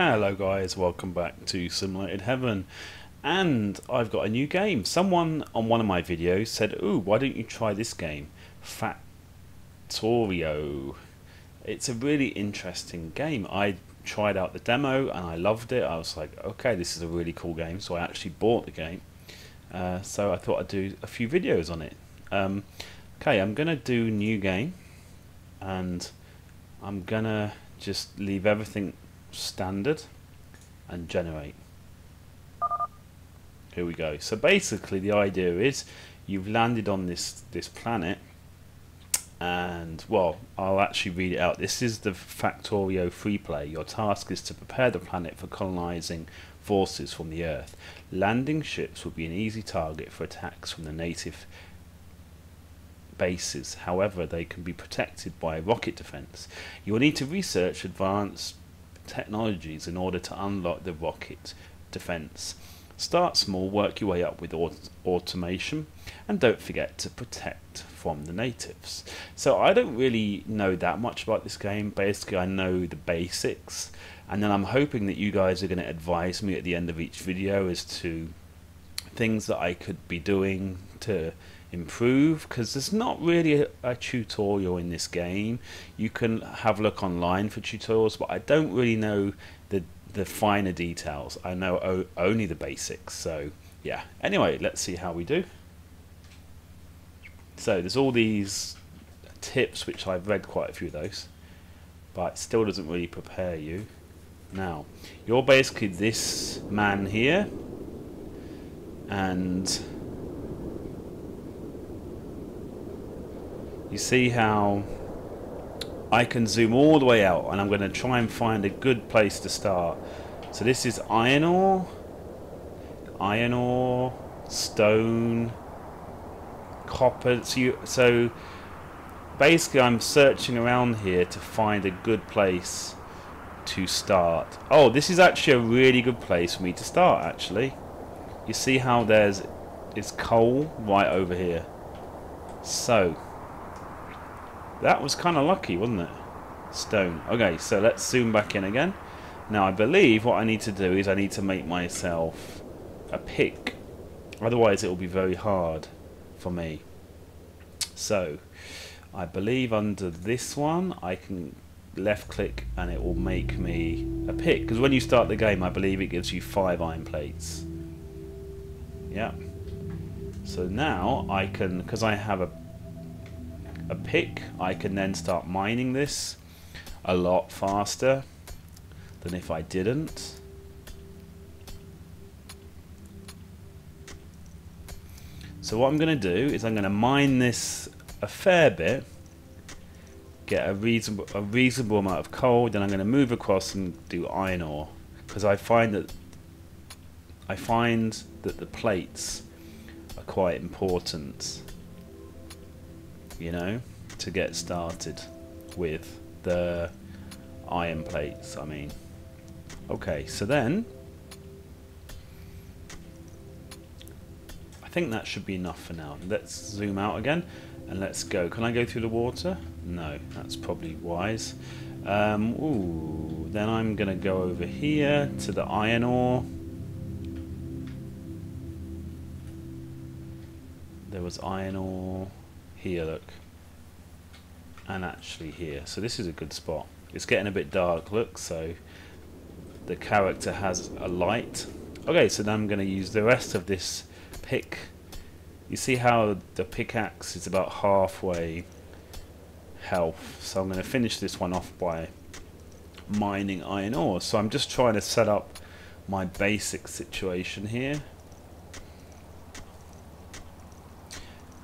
Hello guys, welcome back to Simulated Heaven. And I've got a new game. Someone on one of my videos said, ooh, why don't you try this game? Factorio. It's a really interesting game. I tried out the demo and I loved it. I was like, okay, this is a really cool game. So I actually bought the game. Uh, so I thought I'd do a few videos on it. Um, okay, I'm going to do new game. And I'm going to just leave everything standard and generate. Here we go. So basically the idea is you've landed on this this planet and well I'll actually read it out. This is the Factorio free play. Your task is to prepare the planet for colonizing forces from the earth. Landing ships will be an easy target for attacks from the native bases. However, they can be protected by rocket defense. You will need to research advanced technologies in order to unlock the rocket defense. Start small, work your way up with aut automation, and don't forget to protect from the natives. So I don't really know that much about this game. Basically, I know the basics, and then I'm hoping that you guys are going to advise me at the end of each video as to things that I could be doing to improve because there's not really a, a, tutorial in this game. You can have a look online for tutorials but I don't really know the the finer details. I know only the basics so yeah. Anyway let's see how we do. So there's all these tips which I've read quite a few of those but it still doesn't really prepare you. Now you're basically this man here and you see how I can zoom all the way out and I'm going to try and find a good place to start. So this is iron ore, iron ore, stone, copper. So, you, so basically I'm searching around here to find a good place to start. Oh, this is actually a really good place for me to start actually. You see how there's it's coal right over here. So that was kind of lucky, wasn't it? Stone. Okay, so let's zoom back in again. Now, I believe what I need to do is I need to make myself a pick. Otherwise, it will be very hard for me. So, I believe under this one, I can left click and it will make me a pick. Because when you start the game, I believe it gives you five iron plates. Yeah. So now I can, because I have a a pick, I can then start mining this a lot faster than if I didn't. So what I'm going to do is I'm going to mine this a fair bit, get a reasonable a reasonable amount of coal, then I'm going to move across and do iron ore because I find that I find that the plates are quite important you know, to get started with the iron plates, I mean. Okay, so then I think that should be enough for now. Let's zoom out again and let's go. Can I go through the water? No, that's probably wise. Um, ooh, then I'm going to go over here to the iron ore. There was iron ore here look. And actually here. So this is a good spot. It's getting a bit dark look so the character has a light. Okay so now I'm going to use the rest of this pick. You see how the pickaxe is about halfway health? So I'm going to finish this one off by mining iron ore. So I'm just trying to set up my basic situation here.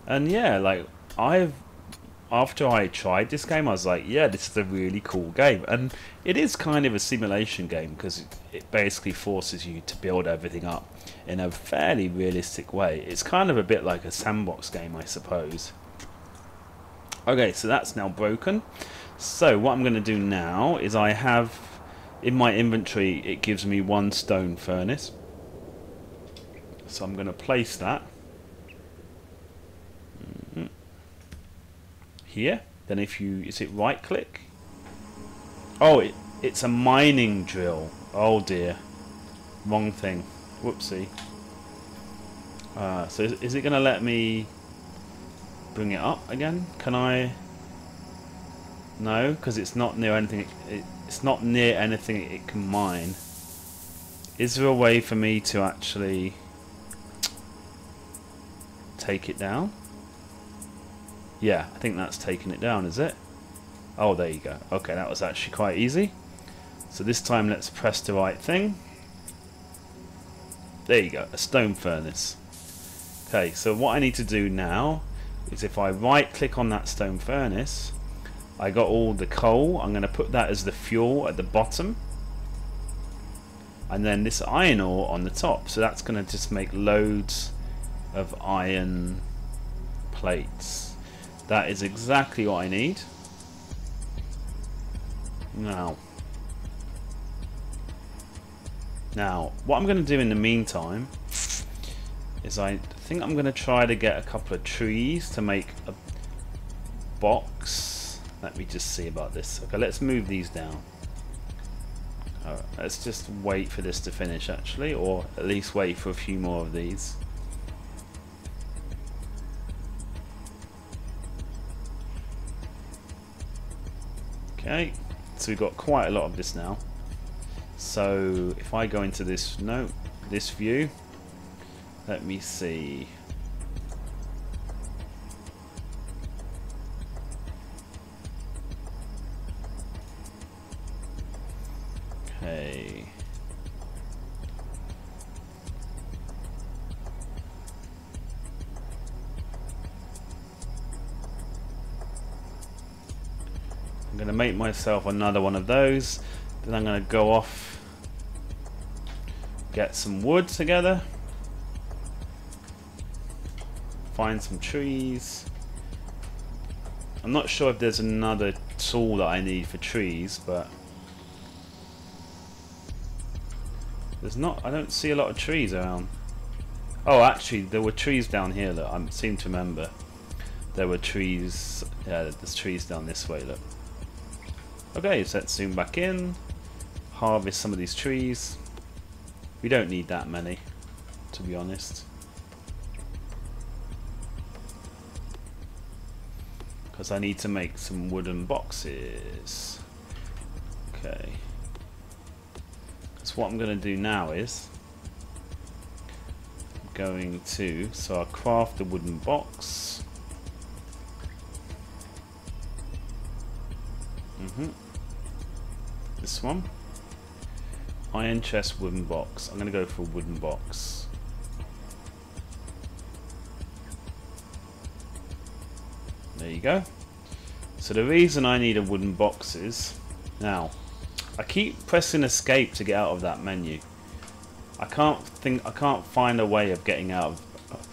And yeah like I've after I tried this game, I was like, yeah, this is a really cool game. And it is kind of a simulation game because it basically forces you to build everything up in a fairly realistic way. It's kind of a bit like a sandbox game, I suppose. Okay, so that's now broken. So what I'm going to do now is I have in my inventory, it gives me one stone furnace. So I'm going to place that. Here then if you is it right click oh it, It's a mining drill. Oh dear. Wrong thing. Whoopsie. Uh, so is, is it going to let me bring it up again? Can I? No, because it's not near anything. It, it, it's not near anything it can mine. Is there a way for me to actually take it down? Yeah, I think that's taken it down, is it? Oh, there you go. Okay, that was actually quite easy. So this time let's press the right thing. There you go, a stone furnace. Okay, so what I need to do now is if I right click on that stone furnace, I got all the coal, I'm going to put that as the fuel at the bottom. And then this iron ore on the top, so that's going to just make loads of iron plates. That is exactly what I need. Now, now, what I'm going to do in the meantime is I think I'm going to try to get a couple of trees to make a box. Let me just see about this. Okay, let's move these down. Let's just wait for this to finish actually, or at least wait for a few more of these. Okay, so we've got quite a lot of this now. So if I go into this, no, this view, let me see. Okay. Going to make myself another one of those. Then I'm going to go off, get some wood together. find some trees. I'm not sure if there's another tool that I need for trees, but there's not. I don't see a lot of trees around. Oh, actually, there were trees down here. Look, I seem to remember there were trees. Yeah, there's trees down this way. Look. Okay, so let's zoom back in. Harvest some of these trees. We don't need that many, to be honest. because I need to make some wooden boxes. Okay. So what I'm going to do now is going to so I'll craft the wooden box. Mhm. This one. Iron chest wooden box. I'm going to go for a wooden box. There you go. So the reason I need a wooden box is... Now, I keep pressing escape to get out of that menu. I can't think I can't find a way of getting out of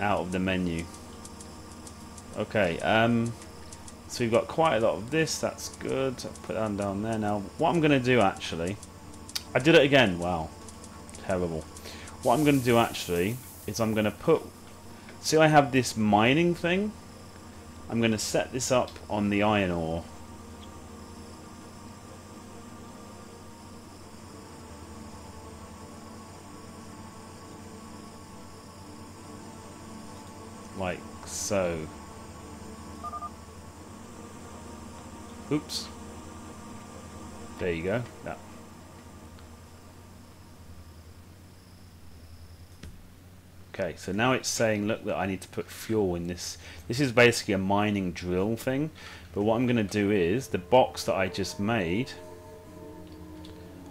out of the menu. Okay, um so we've got quite a lot of this, that's good. Put that down there now. What I'm gonna do actually I did it again, wow. Terrible. What I'm gonna do actually is I'm gonna put see I have this mining thing I'm going to set this up on the iron ore. Like so. Oops. There you go. That Okay, so now it's saying, look, that I need to put fuel in this. This is basically a mining drill thing. But what I'm going to do is, the box that I just made,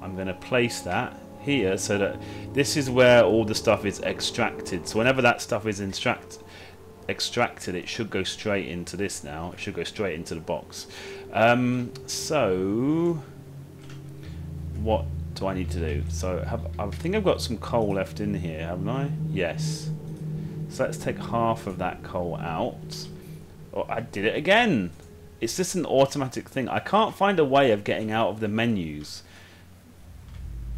I'm going to place that here so that this is where all the stuff is extracted. So whenever that stuff is extract, extracted, it should go straight into this now. It should go straight into the box. Um, so, what do I need to do? So have, I think I've got some coal left in here, haven't I? Yes. So let's take half of that coal out. Oh, I did it again. It's just an automatic thing. I can't find a way of getting out of the menus.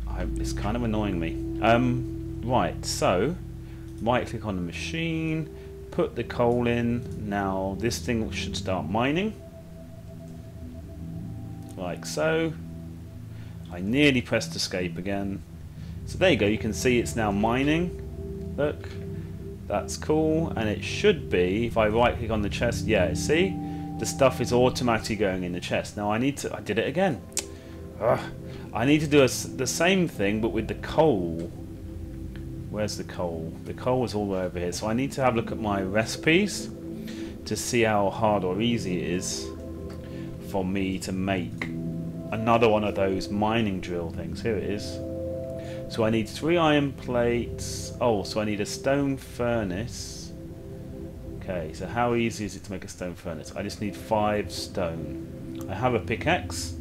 I, it's kind of annoying me. Um, right, so right click on the machine, put the coal in. Now this thing should start mining. Like so. I nearly pressed escape again. So there you go, you can see it's now mining. Look, that's cool. And it should be, if I right click on the chest, yeah, see? The stuff is automatically going in the chest. Now I need to, I did it again. Ugh. I need to do a, the same thing, but with the coal. Where's the coal? The coal is all the way over here. So I need to have a look at my recipes to see how hard or easy it is for me to make another one of those mining drill things. Here it is. So I need three iron plates. Oh, so I need a stone furnace. Okay, so how easy is it to make a stone furnace? I just need five stone. I have a pickaxe.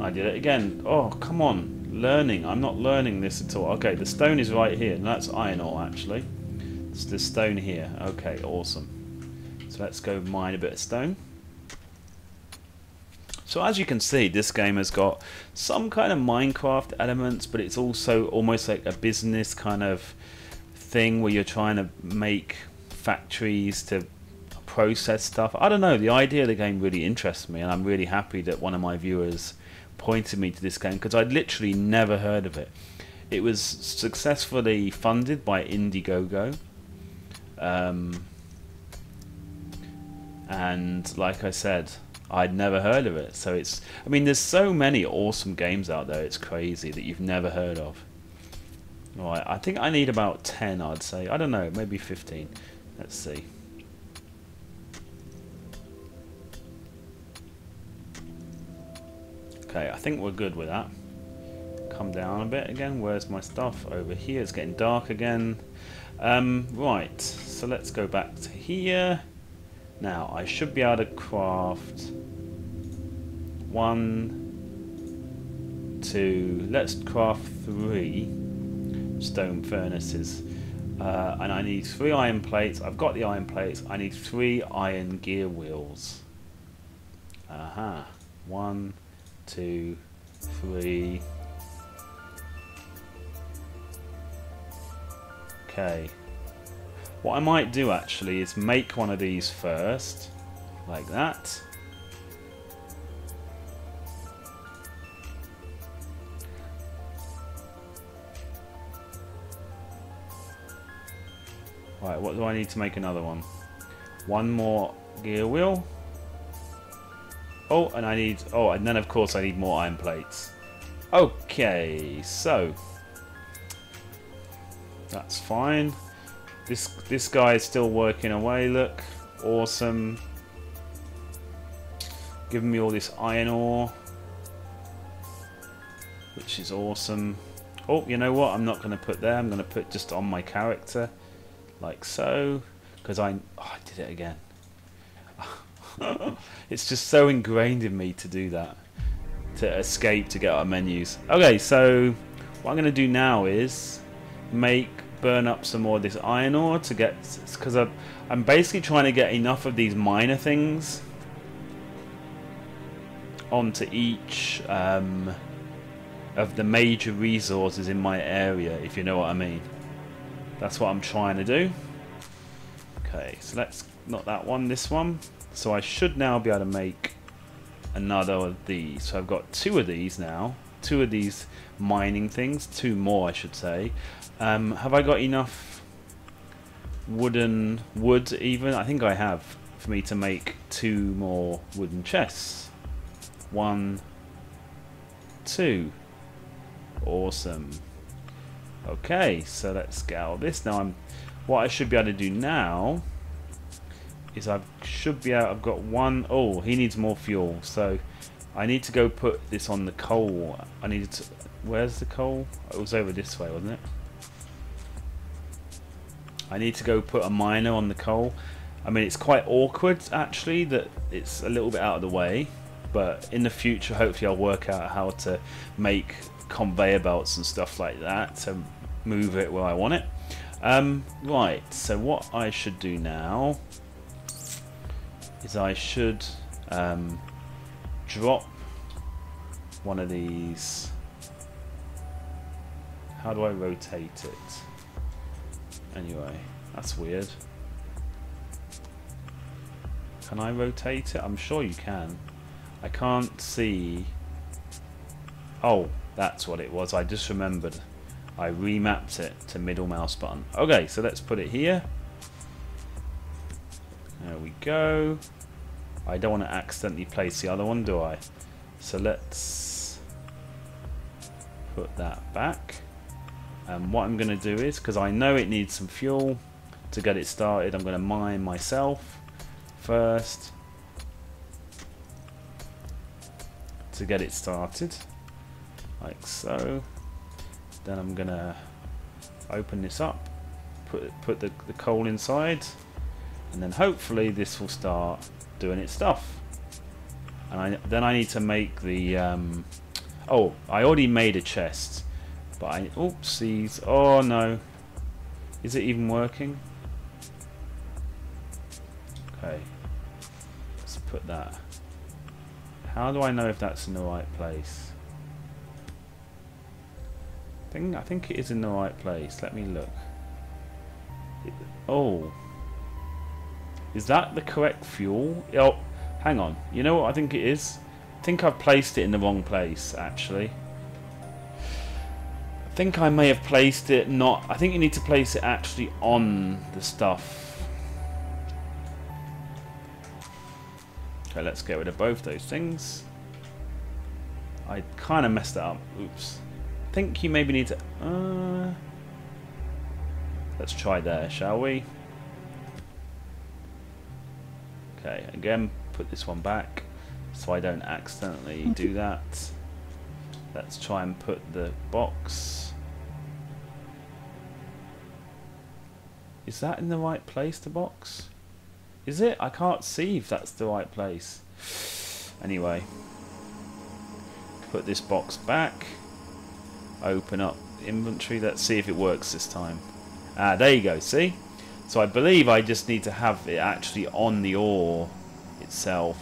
I did it again. Oh, come on. Learning. I'm not learning this at all. Okay, the stone is right here. That's iron ore, actually. It's the stone here. Okay, awesome. So let's go mine a bit of stone. So as you can see, this game has got some kind of Minecraft elements, but it's also almost like a business kind of thing where you're trying to make factories to process stuff. I don't know, the idea of the game really interests me, and I'm really happy that one of my viewers pointed me to this game because I'd literally never heard of it. It was successfully funded by Indiegogo. Um, and like I said, I'd never heard of it. So it's, I mean, there's so many awesome games out there. It's crazy that you've never heard of. Right, I think I need about 10, I'd say. I don't know, maybe 15. Let's see. Okay, I think we're good with that. Come down a bit again. Where's my stuff? Over here. It's getting dark again. Um, right, so let's go back to here. Now, I should be able to craft one, two, let's craft three stone furnaces. Uh, and I need three iron plates. I've got the iron plates. I need three iron gear wheels. Aha. One, two, three. Okay. What I might do actually is make one of these first, like that. Right, what do I need to make another one? One more gear wheel. Oh, and I need... Oh, and then of course I need more iron plates. Okay, so... That's fine. This this guy is still working away, look. Awesome. Giving me all this iron ore. Which is awesome. Oh, you know what? I'm not going to put there. I'm going to put just on my character. Like so. Because I... Oh, I did it again. it's just so ingrained in me to do that. To escape to get our menus. Okay, so... What I'm going to do now is... Make burn up some more of this iron ore to get because I'm basically trying to get enough of these miner things onto each um, of the major resources in my area if you know what I mean that's what I'm trying to do okay so let's not that one this one so I should now be able to make another of these so I've got two of these now two of these mining things two more I should say um, have I got enough wooden wood even? I think I have for me to make two more wooden chests. One, two. Awesome. Okay, so let's out this. Now I'm what I should be able to do now is I should be out. I've got one oh he needs more fuel so I need to go put this on the coal I need to where's the coal it was over this way wasn't it I need to go put a miner on the coal. I mean, it's quite awkward actually that it's a little bit out of the way, but in the future, hopefully, I'll work out how to make conveyor belts and stuff like that to move it where I want it. Um, right, so what I should do now is I should um, drop one of these. How do I rotate it? Anyway, that's weird. Can I rotate it? I'm sure you can. I can't see Oh, that's what it was. I just remembered. I remapped it to middle mouse button. Okay, so let's put it here. There we go. I don't want to accidentally place the other one, do I? So let's put that back. And what I'm going to do is, because I know it needs some fuel to get it started, I'm going to mine myself first to get it started like so then I'm gonna open this up put put the, the coal inside and then hopefully this will start doing its stuff and I, then I need to make the um, oh I already made a chest but I oopsies oh no is it even working okay let's put that how do I know if that's in the right place I think, I think it is in the right place. Let me look. It, oh. Is that the correct fuel? Oh, hang on. You know what I think it is? I think I've placed it in the wrong place, actually. I think I may have placed it not... I think you need to place it actually on the stuff. Okay, let's get rid of both those things. I kind of messed that up. Oops I think you maybe need to... Uh, let's try there, shall we? Okay, again, put this one back so I don't accidentally do that. Let's try and put the box... Is that in the right place, the box? Is it? I can't see if that's the right place. Anyway. Put this box back open up inventory. Let's see if it works this time. Ah, there you go, see? So I believe I just need to have it actually on the ore itself.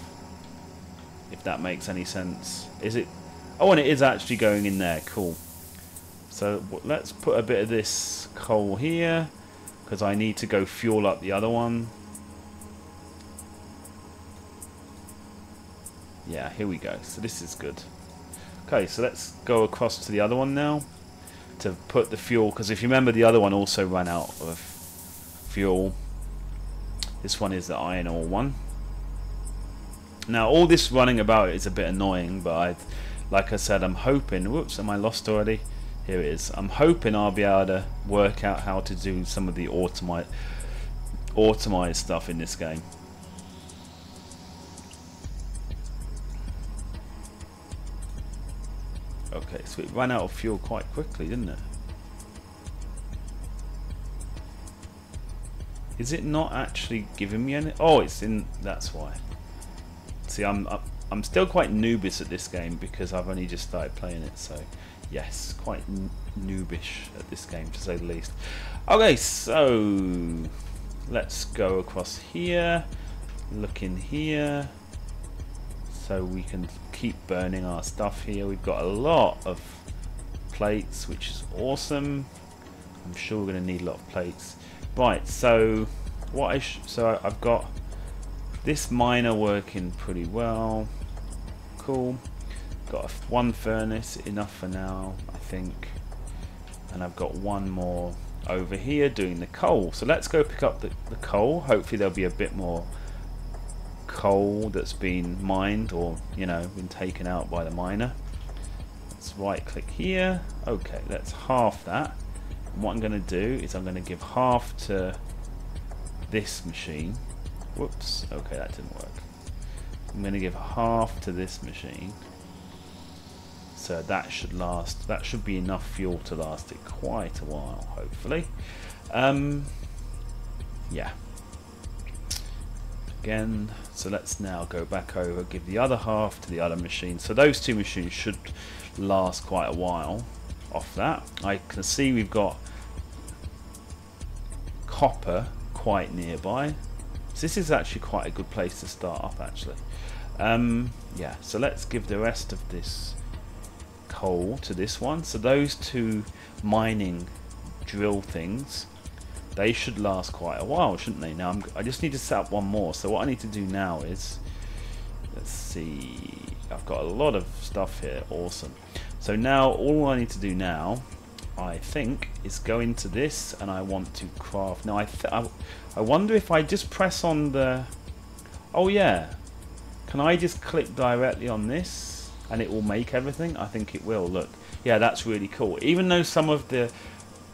If that makes any sense. Is it... Oh, and it is actually going in there. Cool. So let's put a bit of this coal here. Because I need to go fuel up the other one. Yeah, here we go. So this is good. Okay, so let's go across to the other one now to put the fuel, because if you remember the other one also ran out of fuel. This one is the iron ore one. Now all this running about is a bit annoying, but I, like I said, I'm hoping, whoops, am I lost already? Here it is. I'm hoping I'll be able to work out how to do some of the automate, automate stuff in this game. Okay, so it ran out of fuel quite quickly, didn't it? Is it not actually giving me any? Oh, it's in. That's why. See, I'm I'm still quite noobish at this game because I've only just started playing it. So, yes, quite noobish at this game to say the least. Okay, so let's go across here. Look in here so we can keep burning our stuff here. We've got a lot of plates, which is awesome. I'm sure we're going to need a lot of plates. Right, so what I so I've got this miner working pretty well. Cool. Got one furnace, enough for now, I think. And I've got one more over here doing the coal. So let's go pick up the, the coal. Hopefully there'll be a bit more coal that's been mined or you know been taken out by the miner let's right click here okay let's half that what I'm going to do is I'm going to give half to this machine whoops okay that didn't work I'm going to give half to this machine so that should last that should be enough fuel to last it quite a while hopefully um, yeah again. So let's now go back over, give the other half to the other machine. So those two machines should last quite a while off that. I can see we've got copper quite nearby. So this is actually quite a good place to start up actually. Um, yeah, so let's give the rest of this coal to this one. So those two mining drill things they should last quite a while, shouldn't they? Now, I'm, i just need to set up one more. So what I need to do now is, let's see, I've got a lot of stuff here, awesome. So now all I need to do now, I think, is go into this and I want to craft. Now I, I, I wonder if I just press on the. Oh yeah, can I just click directly on this and it will make everything? I think it will. Look, yeah, that's really cool. Even though some of the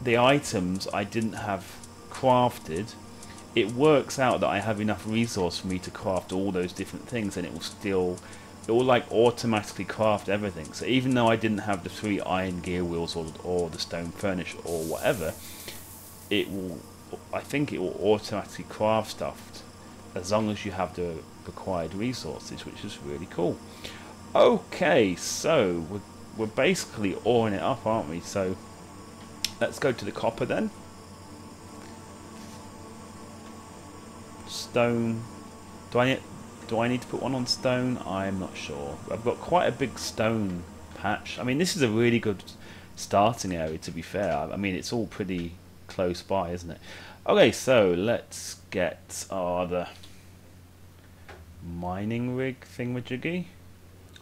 the items I didn't have crafted, it works out that I have enough resource for me to craft all those different things, and it will still it will like automatically craft everything. So even though I didn't have the three iron gear wheels or, or the stone furnace or whatever, it will. I think it will automatically craft stuff as long as you have the required resources, which is really cool. Okay, so we're, we're basically awing it up, aren't we? So let's go to the copper then. Stone. Do I do I need to put one on stone? I'm not sure. I've got quite a big stone patch. I mean, this is a really good starting area, to be fair. I mean, it's all pretty close by, isn't it? Okay, so let's get uh, the mining rig thingamajiggy.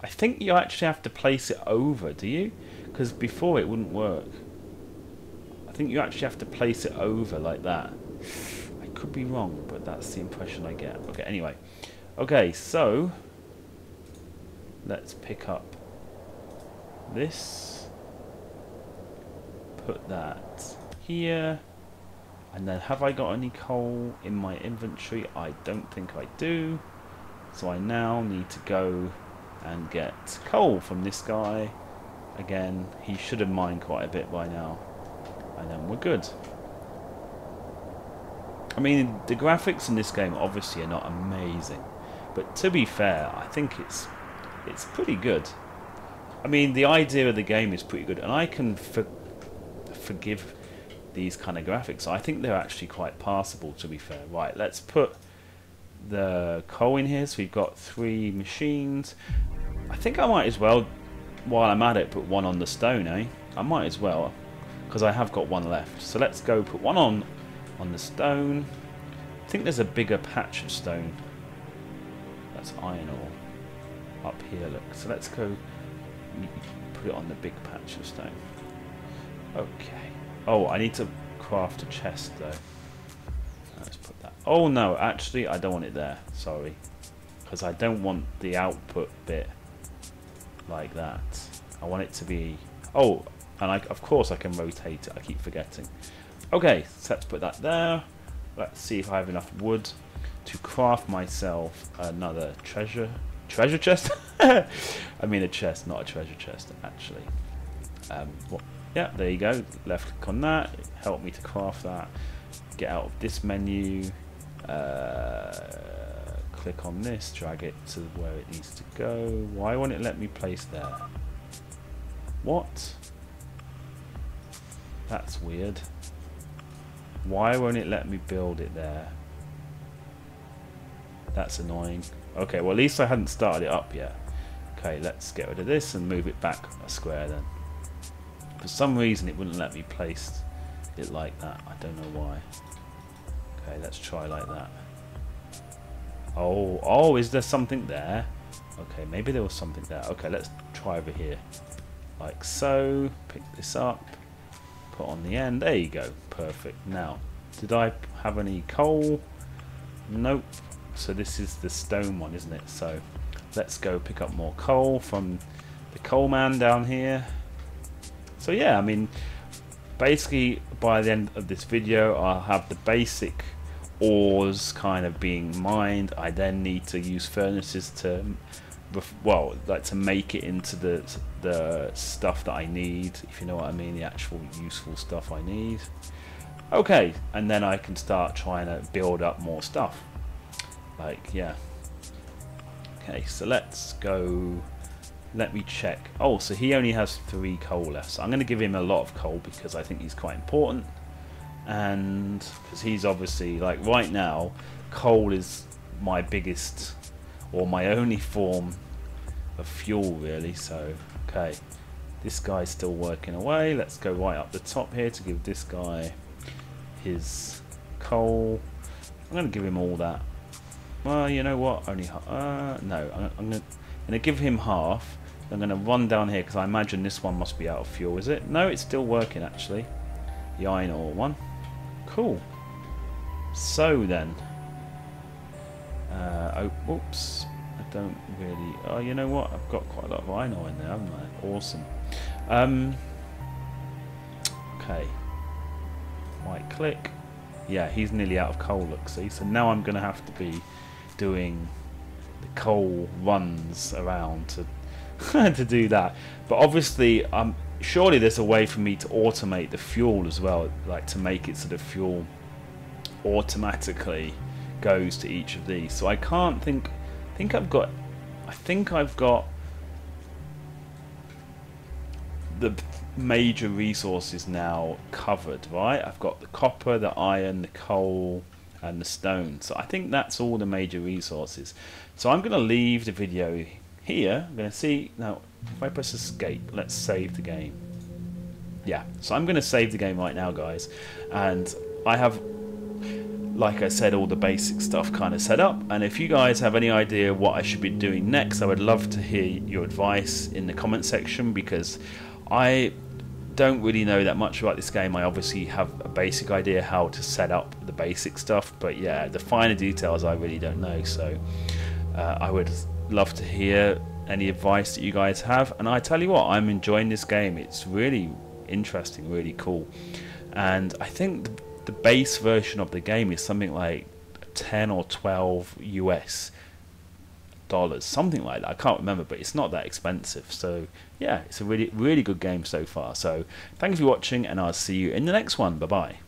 I think you actually have to place it over, do you? Because before it wouldn't work. I think you actually have to place it over like that. I could be wrong, but that's the impression I get. Okay, anyway. Okay, so let's pick up this, put that here, and then have I got any coal in my inventory? I don't think I do. So I now need to go and get coal from this guy. Again, he should have mined quite a bit by now. And then we're good. I mean, the graphics in this game obviously are not amazing. But to be fair, I think it's it's pretty good. I mean, the idea of the game is pretty good, and I can for, forgive these kind of graphics. I think they're actually quite passable, to be fair. Right, let's put the coal in here. So we've got three machines. I think I might as well, while I'm at it, put one on the stone, eh? I might as well, because I have got one left. So let's go put one on on the stone. I think there's a bigger patch of stone that's iron ore up here, look. So let's go put it on the big patch of stone. Okay. Oh, I need to craft a chest, though. Let's put that... Oh, no, actually, I don't want it there. Sorry. Because I don't want the output bit like that. I want it to be... Oh, and I, of course I can rotate it. I keep forgetting. Okay, so let's put that there. Let's see if I have enough wood to craft myself another treasure treasure chest. I mean a chest, not a treasure chest, actually. Um, what, yeah, there you go. Left click on that. Help me to craft that. Get out of this menu. Uh, click on this. Drag it to where it needs to go. Why won't it let me place there? What? That's weird. Why won't it let me build it there? That's annoying. Okay, well at least I hadn't started it up yet. Okay, let's get rid of this and move it back a square then. For some reason it wouldn't let me place it like that. I don't know why. Okay, let's try like that. Oh, oh, is there something there? Okay, maybe there was something there. Okay, let's try over here. Like so. Pick this up. Put on the end. There you go. Perfect. Now, did I have any coal? Nope. So this is the stone one, isn't it? So let's go pick up more coal from the coal man down here. So yeah, I mean, basically by the end of this video, I'll have the basic ores kind of being mined. I then need to use furnaces to, well, like to make it into the the stuff that I need, if you know what I mean, the actual useful stuff I need. Okay, and then I can start trying to build up more stuff. Like, yeah. Okay, so let's go... Let me check. Oh, so he only has three coal left. So I'm going to give him a lot of coal because I think he's quite important. And because he's obviously, like right now, coal is my biggest or my only form of fuel really. So, okay. This guy's still working away. Let's go right up the top here to give this guy his coal. I'm going to give him all that well, you know what? Only uh, no. I'm, I'm going to give him half. I'm going to run down here because I imagine this one must be out of fuel, is it? No, it's still working actually. The iron ore one. Cool. So then. Uh, oh, oops. I don't really... Oh, you know what? I've got quite a lot of iron ore in there, haven't I? Awesome. Um, okay. Right click. Yeah, he's nearly out of coal, look, see? So now I'm going to have to be doing the coal runs around to to do that. But obviously, um, surely there's a way for me to automate the fuel as well, like to make it sort of fuel automatically goes to each of these. So I can't think. I think I've got. I think I've got the major resources now covered, right? I've got the copper, the iron, the coal, and the stone. So I think that's all the major resources. So I'm going to leave the video here. I'm going to see now if I press escape. Let's save the game. Yeah, so I'm going to save the game right now, guys, and I have like I said, all the basic stuff kind of set up. And if you guys have any idea what I should be doing next, I would love to hear your advice in the comment section because I don't really know that much about this game. I obviously have a basic idea how to set up the basic stuff, but yeah, the finer details I really don't know. So uh, I would love to hear any advice that you guys have. And I tell you what, I'm enjoying this game. It's really interesting, really cool. And I think the base version of the game is something like 10 or 12 US dollars, something like that. I can't remember, but it's not that expensive. So yeah, it's a really really good game so far. So thanks for watching, and I'll see you in the next one. Bye bye.